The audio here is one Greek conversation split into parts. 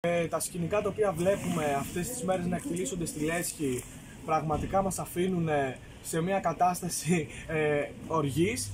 Ε, τα σκηνικά τα οποία βλέπουμε αυτές τις μέρες να εκτελήσονται στη Λέσχη πραγματικά μας αφήνουν σε μια κατάσταση ε, οργής.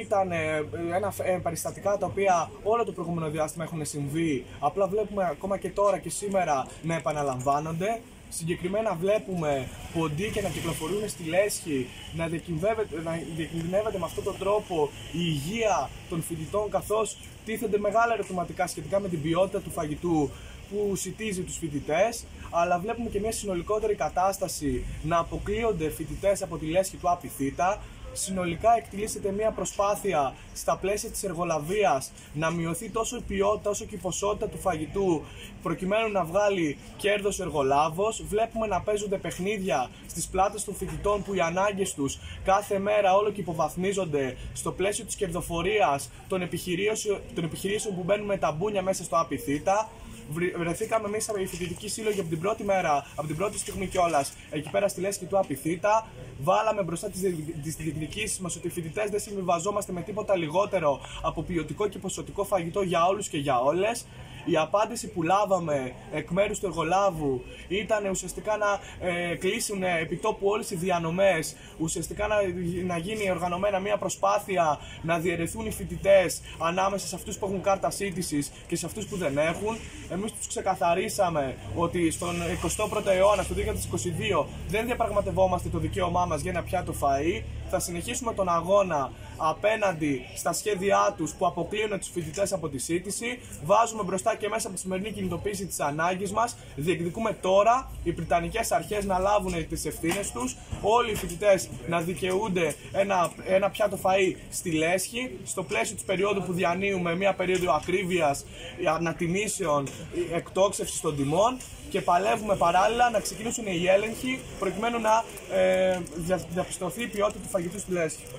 Ήταν ε, ένα ε, περιστατικά τα οποία όλο το προηγούμενο διάστημα έχουν συμβεί. Απλά βλέπουμε ακόμα και τώρα και σήμερα να επαναλαμβάνονται. Συγκεκριμένα βλέπουμε ποντίκια να κυκλοφορούν στη λέσχη, να διακινδυνεύεται, με αυτόν τον τρόπο η υγεία των φοιτητών καθώς τίθενται μεγάλα ερωτηματικά σχετικά με την ποιότητα του φαγητού που σητίζει τους φοιτητές, αλλά βλέπουμε και μια συνολικότερη κατάσταση να αποκλείονται φοιτητές από τη λέσχη του Απιθύτα, συνολικά εκτελήσεται μια προσπάθεια στα πλαίσια της εργολαβίας να μειωθεί τόσο η ποιότητα όσο και η ποσότητα του φαγητού προκειμένου να βγάλει κέρδος ο εργολάβος. Βλέπουμε να παίζονται παιχνίδια στις πλάτες των φοιτητών που οι ανάγκες τους κάθε μέρα όλο και υποβαθμίζονται στο πλαίσιο της κερδοφορίας των επιχειρήσεων, των επιχειρήσεων που μπαίνουν με τα μπούνια μέσα στο ΑΠΙΘΙΤΑ βρεθήκαμε εμείς οι φοιτητικοί σύλλογοι από την πρώτη μέρα, από την πρώτη στιγμή κιόλας, εκεί πέρα στη λέσχη του Απιθύτα. Βάλαμε μπροστά τι διεκδικήσει μας ότι οι φοιτητές δεν συμβιβαζόμαστε με τίποτα λιγότερο από ποιοτικό και ποσοτικό φαγητό για όλους και για όλες. Η απάντηση που λάβαμε εκ μέρους του εργολάβου ήταν ουσιαστικά να ε, κλείσουν επιτόπου όλες οι διανομές, ουσιαστικά να, να γίνει οργανωμένα μια προσπάθεια να διαιρεθούν οι φοιτητές ανάμεσα σε αυτούς που έχουν κάρτα σύντησης και σε αυτούς που δεν έχουν. Εμείς τους ξεκαθαρίσαμε ότι στον 21ο αιώνα, στο 2022, δεν διαπραγματευόμαστε το δικαίωμά μας για ένα πιάτο φαΐ. Θα συνεχίσουμε τον αγώνα απέναντι στα σχέδιά τους που αποκλείουν τους φοιτητές από τη σύντηση. Βάζουμε μπροστά και μέσα από τη σημερινή κινητοποίηση της ανάγκης μας. Διεκδικούμε τώρα οι Βρυτανικέ αρχές να λάβουν τις ευθύνες τους. Όλοι οι φοιτητές να δικαιούνται ένα, ένα πιάτο φαΐ στη λέσχη. Στο πλαίσιο της περίοδου που διανύουμε μια περίοδο ακρίβειας, ανατιμήσεων, εκτόξευσης των τιμών και παλεύουμε παράλληλα να ξεκινήσουν οι έλεγχοι προκειμένου να ε, διαπιστωθεί η ποιότητα του φαγητού στη λέσχη.